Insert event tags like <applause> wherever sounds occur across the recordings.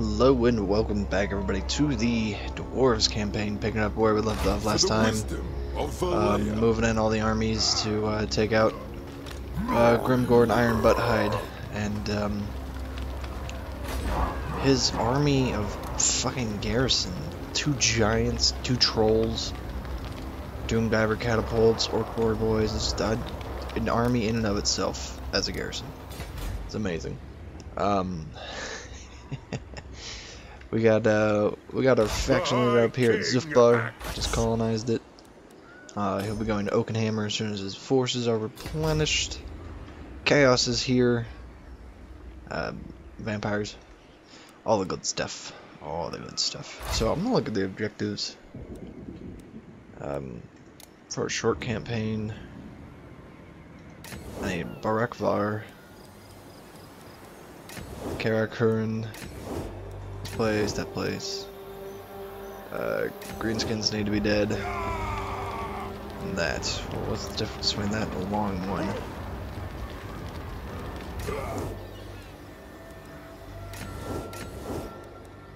Hello and welcome back everybody to the Dwarves campaign, picking up where we left off last time. Um, moving in all the armies to uh, take out uh, Grimgor and Iron Butt Hide. And um, his army of fucking garrison. Two giants, two trolls, Doom Diver catapults, Orc Lord boys. It's an army in and of itself as a garrison. It's amazing. Um, <laughs> we got uh, we got our faction leader up here at Zhufbar, just colonized it. Uh, he'll be going to Oakenhammer as soon as his forces are replenished. Chaos is here. Uh, vampires, all the good stuff, all the good stuff. So I'm gonna look at the objectives. Um, for a short campaign, I need Barak Varr, Karakurin, place, that place. Uh, greenskins need to be dead. And that. Well, what's the difference between that and a long one?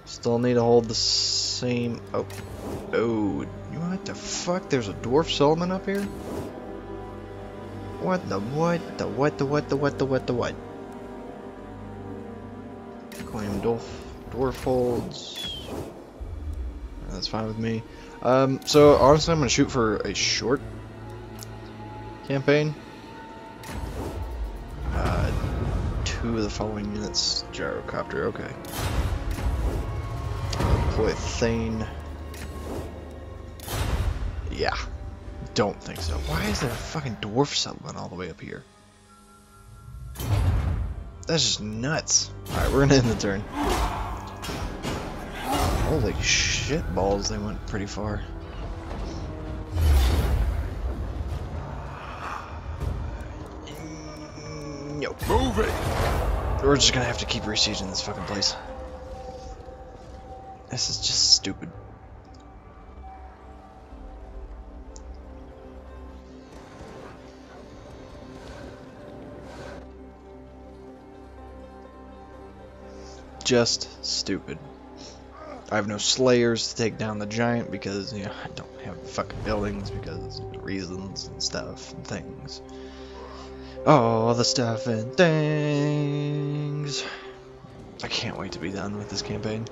Still need to hold the same. Oh, oh! What the fuck? There's a dwarf settlement up here. What the what the what the what the what the what the what? Claim dwarf dwarf folds. That's fine with me. Um, so honestly, I'm gonna shoot for a short campaign. Uh, two of the following units. Gyrocopter. Okay. Deploy Thane. Yeah. Don't think so. Why is there a fucking dwarf settlement all the way up here? That's just nuts. Alright, we're gonna end the turn. Holy shit balls, they went pretty far. Nope. Move it! We're just gonna have to keep resieging this fucking place. This is just stupid. Just stupid. I have no slayers to take down the giant because, you know, I don't have fucking buildings because reasons and stuff and things. All the stuff and things. I can't wait to be done with this campaign.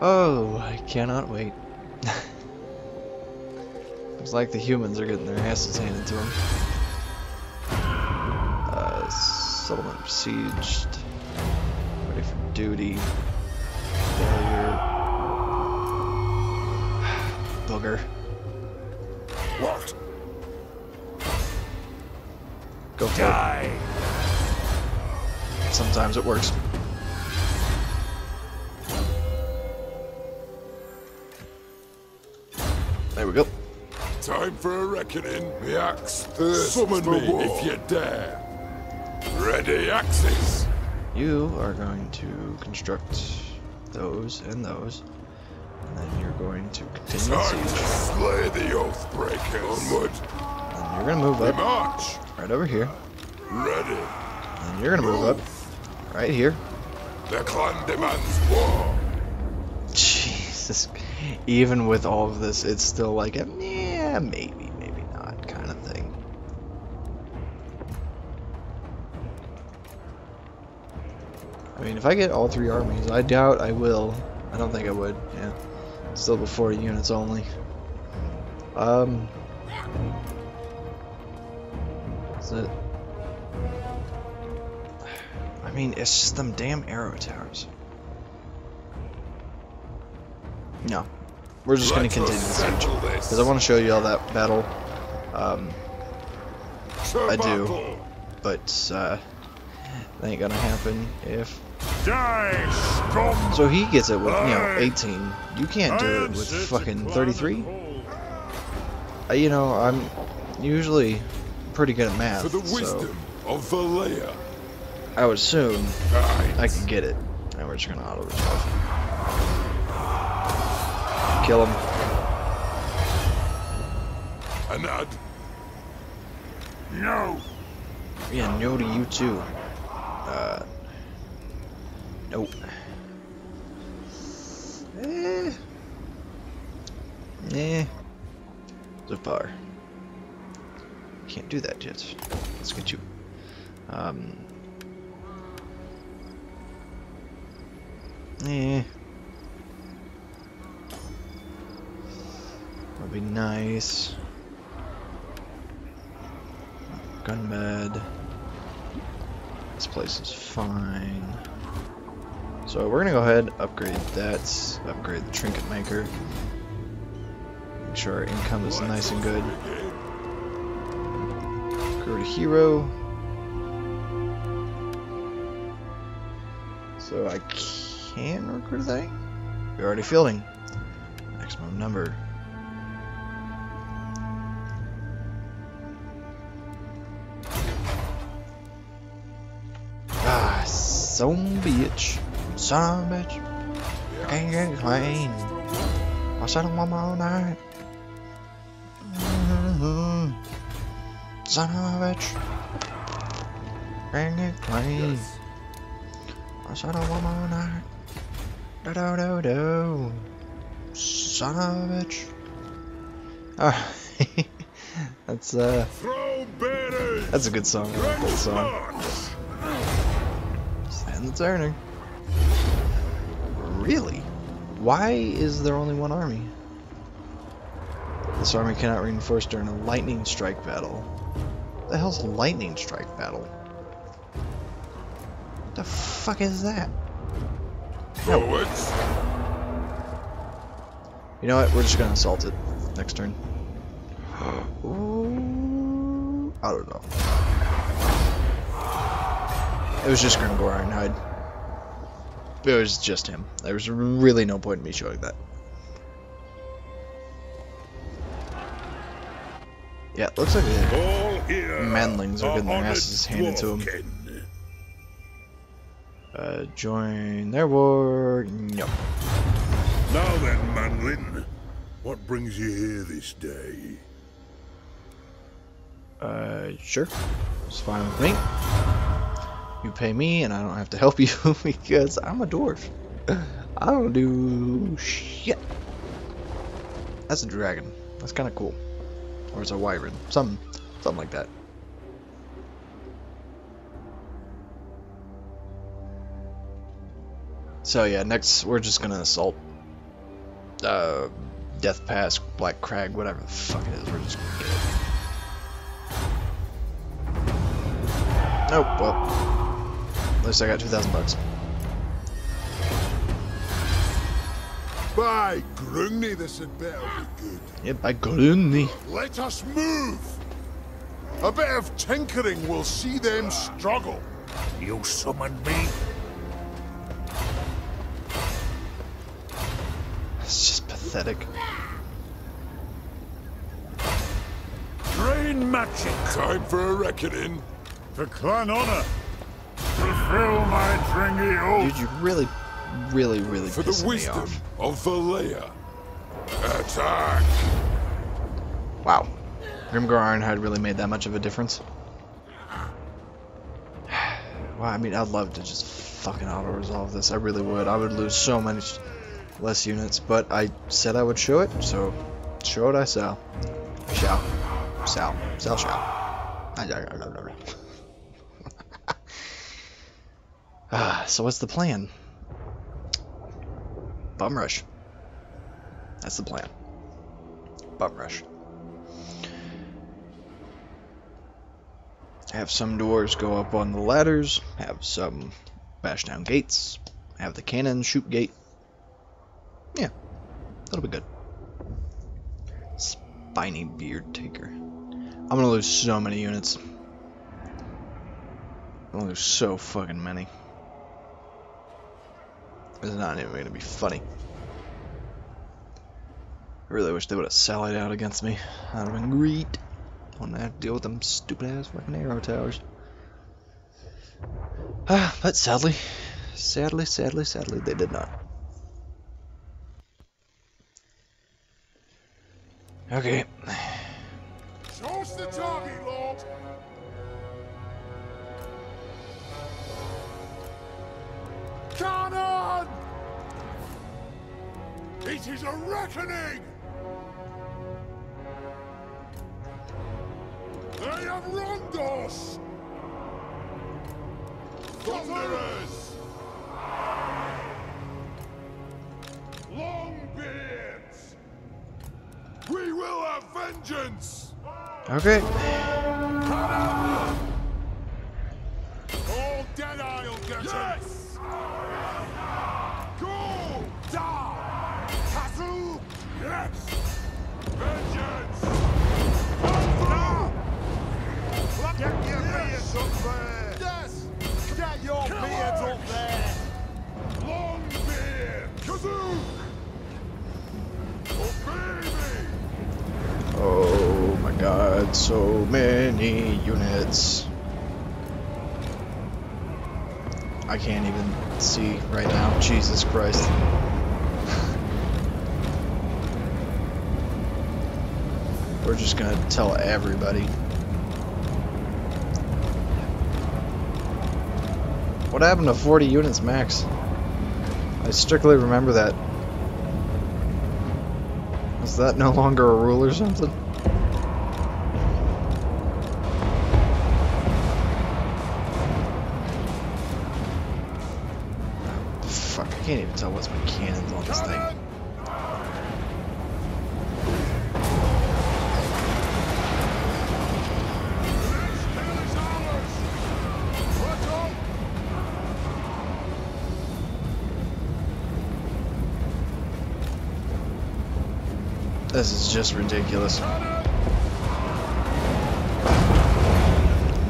Oh, I cannot wait. <laughs> It's like the humans are getting their asses handed to them. Uh, settlement besieged. Ready for duty. Failure. <sighs> Booger. What? Go for Die! it. Sometimes it works. There we go. Time for a reckoning. The axe thirsts Summon me war. if you dare. Ready axes. You are going to construct those and those. And then you're going to continue Time to slay the oath breakers. Onward. And you're gonna move up march. right over here. Ready. And you're gonna move up right here. The clan demands war. Jesus. Even with all of this, it's still like a yeah, maybe, maybe not kind of thing. I mean, if I get all three armies, I doubt I will. I don't think I would. Yeah, still before units only. Um, is it? I mean, it's just them damn arrow towers. No, we're just gonna continue the siege this. because I want to show you all that battle. Um, I do. but uh, that ain't gonna happen if. Die! So he gets it with you know 18. You can't do it with fucking 33. Uh, you know I'm usually pretty good at math, For the so wisdom of Valaya. I would assume I could get it. And we're just gonna auto resolve. Kill him. Anad. No. Yeah, no to you too. Uh, Nope. Eh. Eh. Zipar. Can't do that yet. Let's get you. Um. Eh. That'd be nice. Gun bed. This place is fine. So we're gonna go ahead, upgrade that, upgrade the trinket maker. Make sure our income is nice and good. Grow to hero. So I can recruit a thing? We're already fielding. Maximum number. Ah, some bitch. Son of a bitch. I can't get clean. I said I want my own night. Mhm. Son of a bitch. Can't get clean. I said I want my own night. Do do do do. Son of a bitch. Ah, <laughs> that's uh, that's a good song. I like that song. And the turning. Really? Why is there only one army? This army cannot reinforce during a lightning strike battle. What the hell's a lightning strike battle? What the fuck is that? Forwards! You know what? We're just gonna assault it next turn. Ooh, I don't know. It was just Grimgor Ironhide. It was just him. There was really no point in me showing that. Yeah, it looks like here Manlings are getting their asses handed to dwarfkin. Uh, join their war. Nope. Now then, Manlin, what brings you here this day? Uh, sure. It's fine with me. You pay me, and I don't have to help you <laughs> because I'm a dwarf. I don't do shit. That's a dragon. That's kind of cool. Or it's a wyvern. Something, something like that. So yeah, next we're just gonna assault uh, Death Pass, Black Crag, whatever the fuck it is. We're just gonna get it. Nope, well. At least I got 2,000 bucks. By Grungni, this had better be good. Yep, in the. Let us move! A bit of tinkering will see them struggle. You summoned me? It's just pathetic. Drain magic Time for a reckoning. for clan honor. Fulfill my dringy oath. Dude, you really, really, really For the pissing me wisdom off. of Valaya. Attack! Wow. Grimgor Ironhide really made that much of a difference. <sighs> Well, I mean, I'd love to just fucking auto-resolve this. I really would. I would lose so many less units, but I said I would show it, so show it I shall. Shall. Shall. Shall shall. Ah, Ah, so what's the plan? Bum rush. That's the plan. Bum rush. Have some doors go up on the ladders, have some bash down gates, have the cannon shoot gate. Yeah, that'll be good. Spiny beard taker. I'm gonna lose so many units. I'm gonna lose so fucking many. It's not even gonna be funny. I really wish they would have sallied out against me. That'd have been great. Wouldn't have to deal with them stupid ass fucking arrow towers. Ah, but sadly, sadly, sadly, sadly, they did not. Okay. It is a reckoning! They have wronged us! Thunderers! Longbeards! We will have vengeance! Okay. All dead I'll get yes! I can't even see right now. Jesus Christ. <laughs> We're just gonna tell everybody. What happened to 40 units max? I strictly remember that. Is that no longer a rule or something? Fuck, I can't even tell what's my cannons on this thing. This is just ridiculous.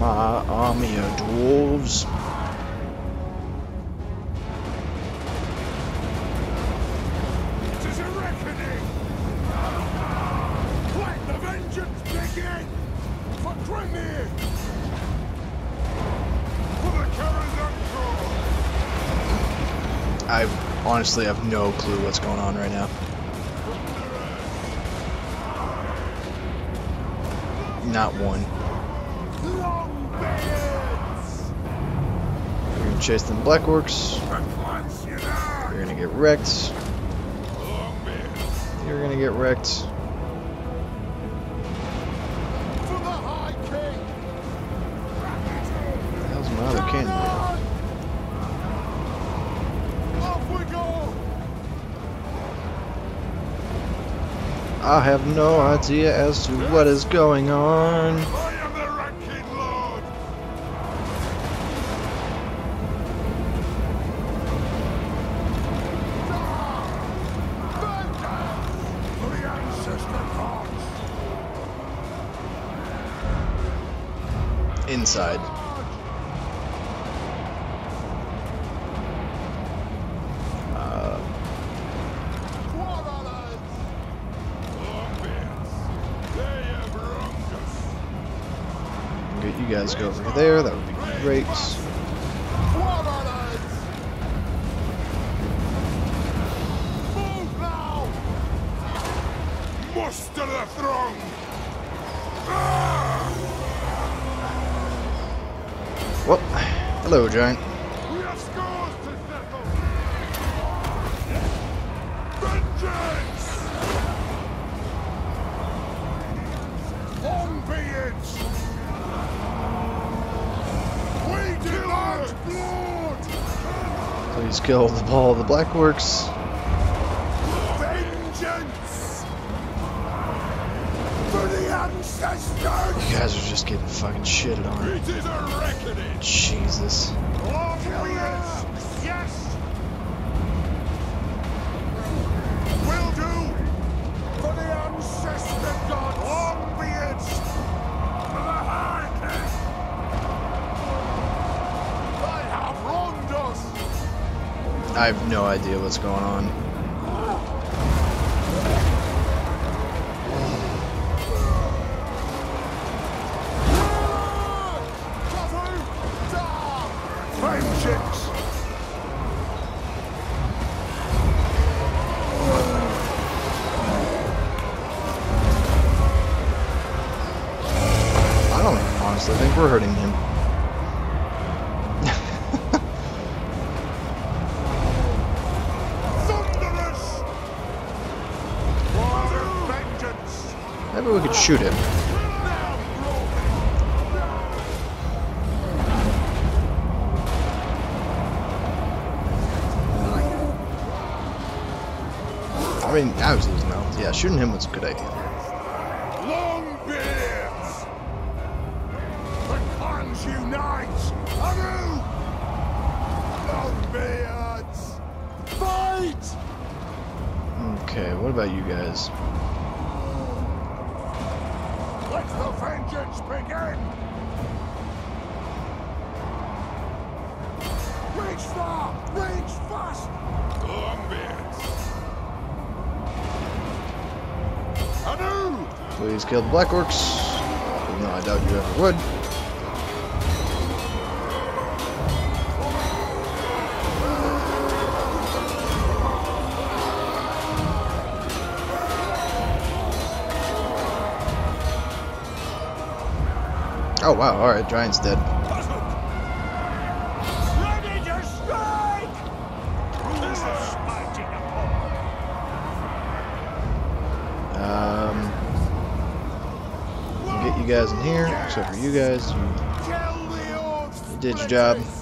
My army of dwarves. Honestly have no clue what's going on right now. Not one. We're gonna chase them black orcs. Advance you now! You're gonna get wrecked. You're gonna get wrecked. I have no idea as to what is going on. Guys go over there. That would be great. Well, hello, giant. Kill the ball of the black orcs. Vengeance! For the ancestors! You guys are just getting fucking shitted on. It is a reckoning! Jesus. Longbeards! I have no idea what's going on. Shooting him was a good idea. Longbeards! The clans unite! Longbeards! Fight! Okay, what about you guys? Let the vengeance begin! Reach far! Reach fast! Please kill the Black Orcs. Though I doubt you ever would. Oh wow, alright, Giant's dead. You guys in here, except for you guys. You did your job.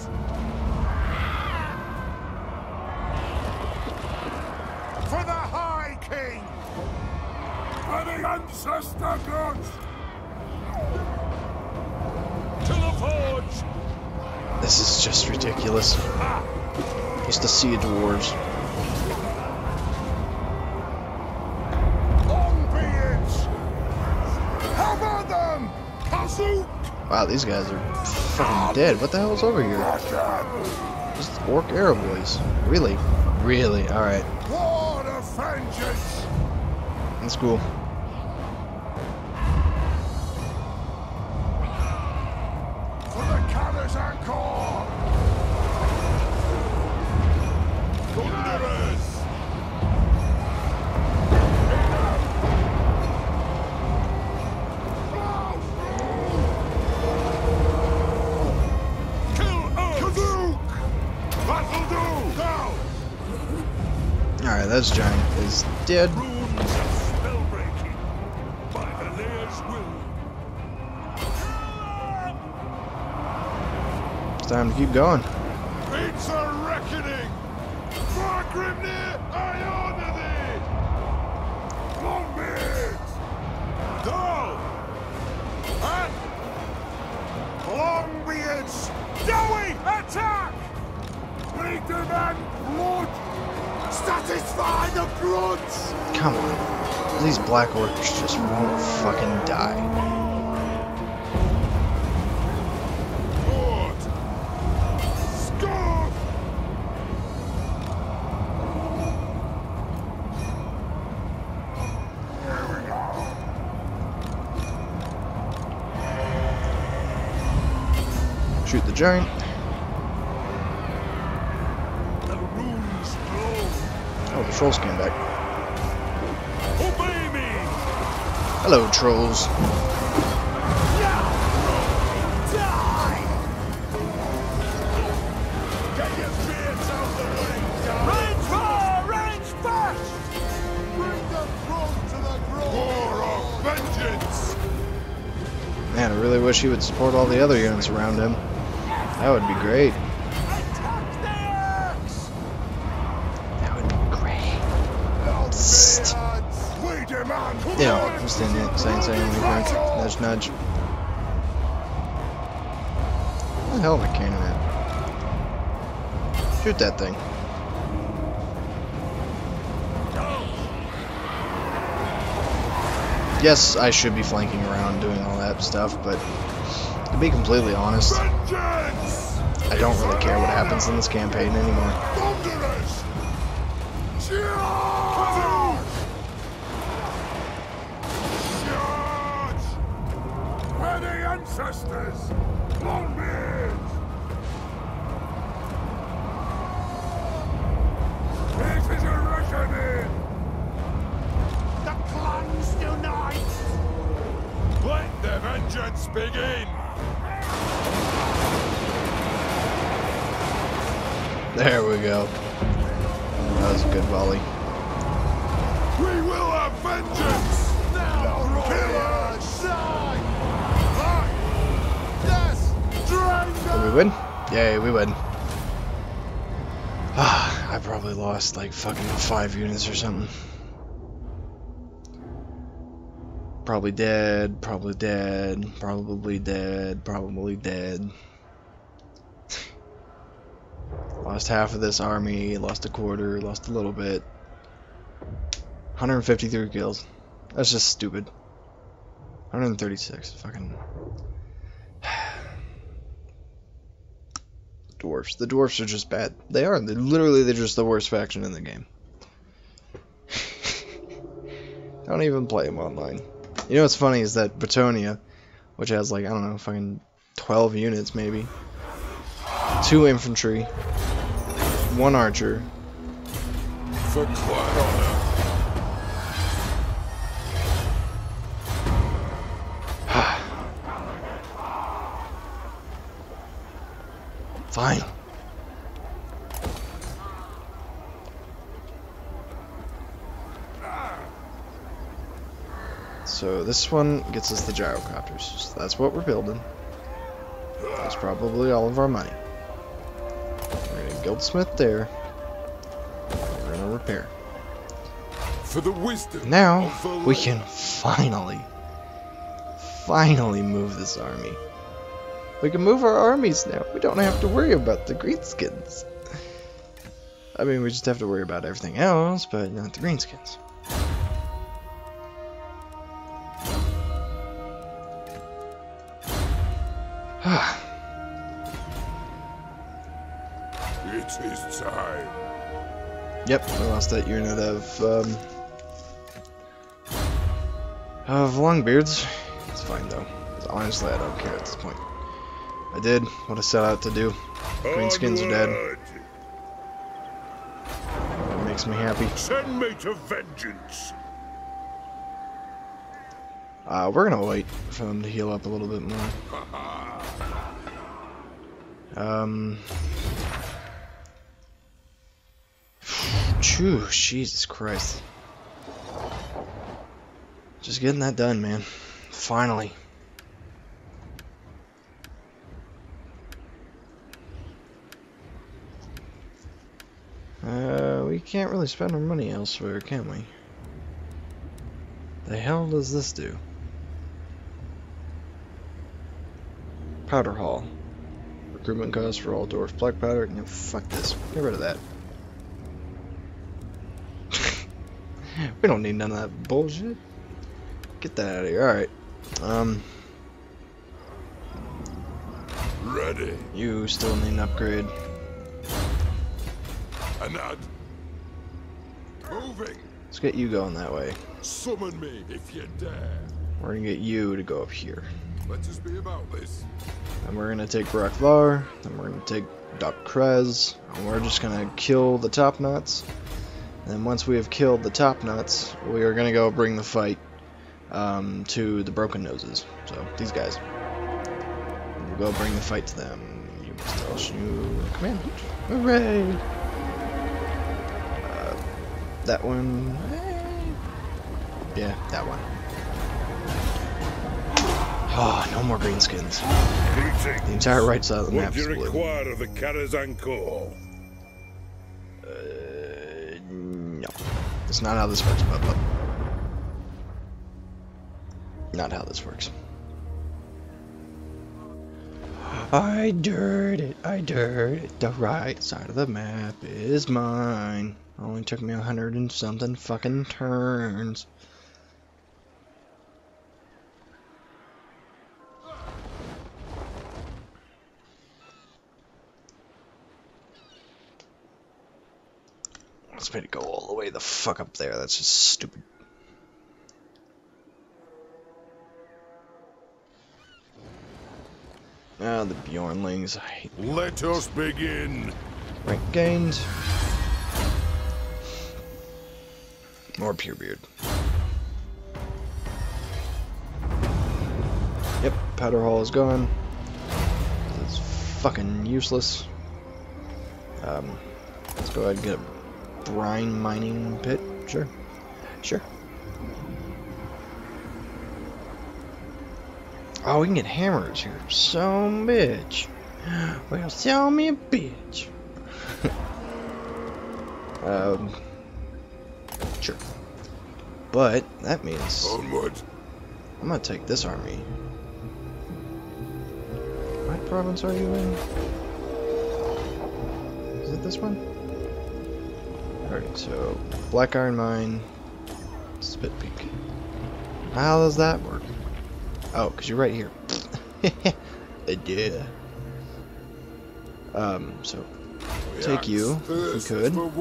These guys are fucking dead. What the hell's over here? Just orc arrow boys. Really? Really? Alright. War of vengeance! That's cool. That's giant is dead. Runes of spellbreaking by Valaya's will. It's time to keep going. Shoot the giant. The runes glow. Oh, the trolls came back. Hello, trolls. Get your beards out the way, guys! Range far! Range fast! Bring the throne to the grove! War of vengeance! Man, I really wish he would support all the other units around him. That would be great. Attack the axe! That would be great. Demand! Yeah, I'm standing saying saying anything. Nudge nudge. Where the hell am I cannon at? Shoot that thing. Yes, I should be flanking around doing all that stuff, but to be completely honest! I don't really care what happens in this campaign anymore. The ancestors! A reckoning! The clans unite! Let the vengeance begin! There we go. That was a good volley. We will have vengeance! Now, now! Did we win? Yay, we win. Ah, I probably lost like fucking five units or something. Probably dead, probably dead, probably dead, probably dead lost half of this army, lost a quarter, lost a little bit. 153 kills. That's just stupid. 136. Fucking. <sighs> dwarfs. The dwarfs are just bad. They are. They're literally they're just the worst faction in the game. I <laughs> don't even play them online. You know what's funny is that Bretonnia, which has like I don't know, fucking 12 units maybe, two infantry, one archer. For. <sighs> Fine. So this one gets us the gyrocopters. So that's what we're building. That's probably all of our money. Goldsmith there. We're gonna repair. For the wisdom Now we can finally, finally move this army. We can move our armies now. We don't have to worry about the greenskins. I mean, we just have to worry about everything else, but not the greenskins. Yep, I lost that unit of um, of longbeards. It's fine though. Honestly, I don't care at this point. I did what I set out to do. Greenskins are dead. It makes me happy. Send me to vengeance. Uh, we're gonna wait for them to heal up a little bit more. Um. Phew, Jesus Christ. Just getting that done, man. Finally. Uh, we can't really spend our money elsewhere, can we? The hell does this do? Powder Hall. Recruitment cost for all dwarf black powder. No, fuck this. Get rid of that. <laughs> we don't need none of that bullshit. Get that out of here. Alright. Um, Ready. you still need an upgrade. Anad. Moving. Let's get you going that way. Summon me if you dare. We're gonna get you to go up here. Let us be about this. And we're gonna take Barak Varr, then we're gonna take Doc Krez, and we're just gonna kill the top nuts. And then once we have killed the top nuts, we are gonna go bring the fight um, to the Broken Noses. So these guys. We'll go bring the fight to them. You must all shoot command. Hooray! Uh, that one. Yeah, that one. Oh, no more greenskins. Greetings. The entire right side of the map is blue. That's not how this works, Bubba. Not how this works. I dirt it, I dirt it. The right side of the map is mine. Only took me a hundred and something fucking turns. Let's me to go way the fuck up there. That's just stupid. Ah, the Bjornlings. I hate Let us begin. rank gained. More pure beard. Yep, Powder Hall is gone. It's fucking useless. Um, let's go ahead and get a brine mining pit. Sure. Sure. Oh, we can get hammers here. So bitch. well, sell me a bitch. <laughs> um, sure. But that means Onward. I'm gonna take this army. What province are you in? Is it this one? Alright, so Black Iron Mine, Spit Peak. How does that work? Oh, because you're right here. <laughs> yeah. Um, so Take you, if we could. Um,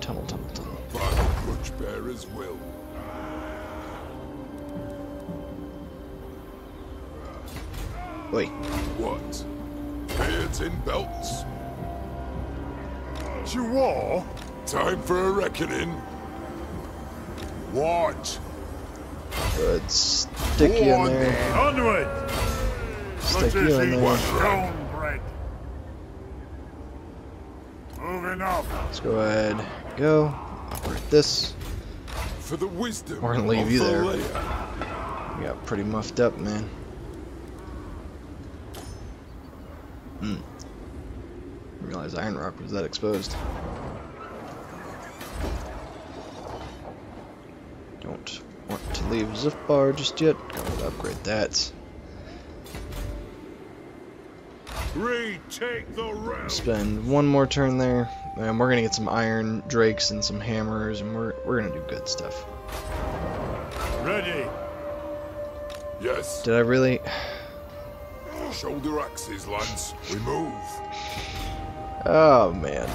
tunnel, tunnel, tunnel. by the Grudge Bearer's will. Wait, What? Beards in belts? To war? Time for a reckoning. What? good. Stick you in War there. then. Onward! Stick Let you us in eat there. stone bread. Moving up. Let's go ahead. Go. Operate this. For the wisdom We're gonna leave of you the there. layer. We got pretty muffed up, man. Hmm. Iron Rock was that exposed. Don't want to leave Zhufbar just yet. Gotta upgrade that. Retake the realm. Spend one more turn there, and we're gonna get some iron drakes and some hammers, and we're we're gonna do good stuff. Ready. Yes. Did I really? <sighs> Shoulder axes, lads. We move. Oh man.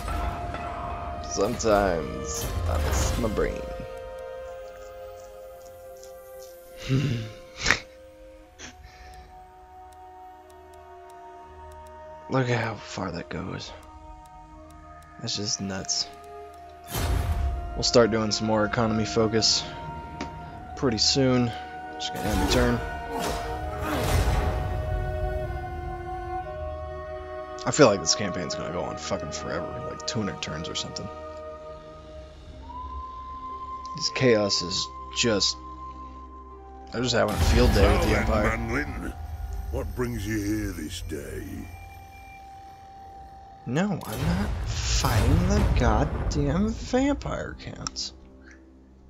Sometimes uh, I miss my brain. <laughs> Look at how far that goes. That's just nuts. We'll start doing some more economy focus pretty soon. Just gonna end the turn. I feel like this campaign's gonna go on fucking forever, like 200 turns or something. This chaos is just. I'm just having a field day with the Empire. Manlin, what brings you here this day? No, I'm not fighting the goddamn vampire counts.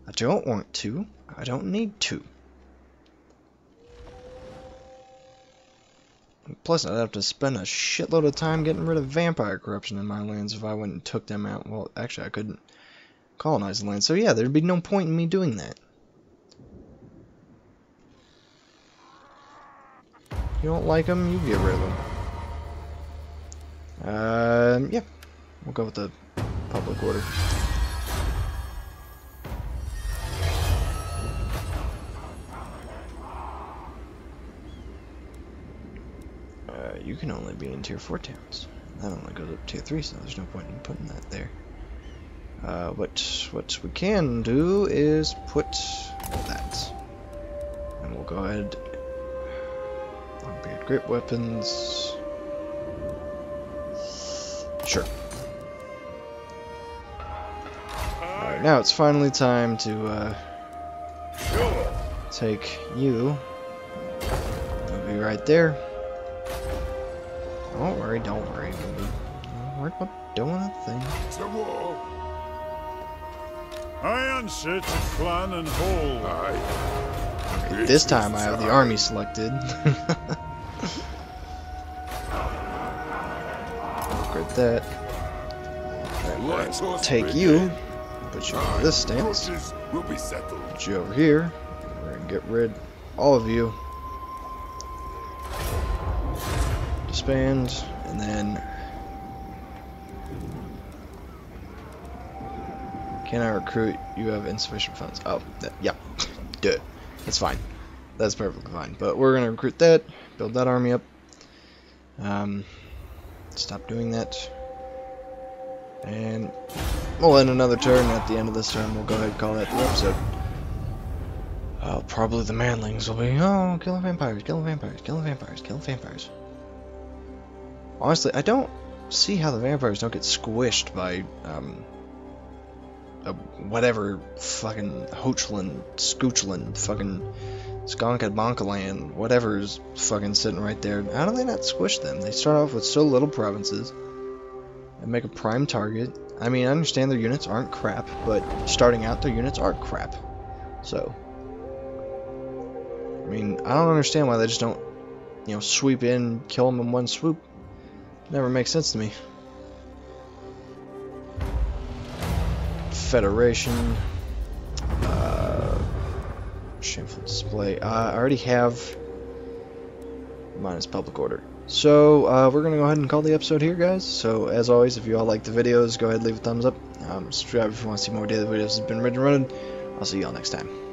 I don't want to. I don't need to. Plus, I'd have to spend a shitload of time getting rid of vampire corruption in my lands if I went and took them out. Well, actually, I couldn't colonize the land. So, yeah, there'd be no point in me doing that. You don't like them, you get rid of them. Um, yeah. We'll go with the public order. You can only be in tier 4 towns. That only goes up to tier 3, so there's no point in putting that there. Uh, what, what we can do is put that. And we'll go ahead. Longbeard grip weapons. Sure. Alright, now it's finally time to uh, take you. You'll be right there. Don't worry, don't worry. We'll be, don't worry about doing a thing. To war. I answer to clan and hall. Aye. Okay, this time I have the army selected. <laughs> Upgrade that. Let us Take you. Put you Aye. in this stance. Grudges will be settled. Put you over here. We're gonna get rid all of you. Disband, and then can I recruit? You have insufficient funds. Oh, that, yeah, <laughs> it. That's fine. That's perfectly fine. But we're gonna recruit that, build that army up. Um, stop doing that, and we'll end another turn. At the end of this turn, we'll go ahead and call that the episode. Uh, probably the manlings will be, oh, killing vampires, killing vampires, killing vampires, killing vampires. Honestly, I don't see how the vampires don't get squished by, um, whatever fucking Hochland, Scoochland, fucking Skonka Bonkaland, whatever's fucking sitting right there. How do they not squish them? They start off with so little provinces and make a prime target. I mean, I understand their units aren't crap, but starting out, their units are crap. So, I mean, I don't understand why they just don't, you know, sweep in, kill them in one swoop. Never makes sense to me. Federation. Uh, shameful display. Uh, I already have minus public order. So, uh, we're going to go ahead and call the episode here, guys. So, as always, if you all like the videos, go ahead and leave a thumbs up. Um, subscribe if you want to see more daily videos. Has been Raging Ronin. I'll see you all next time.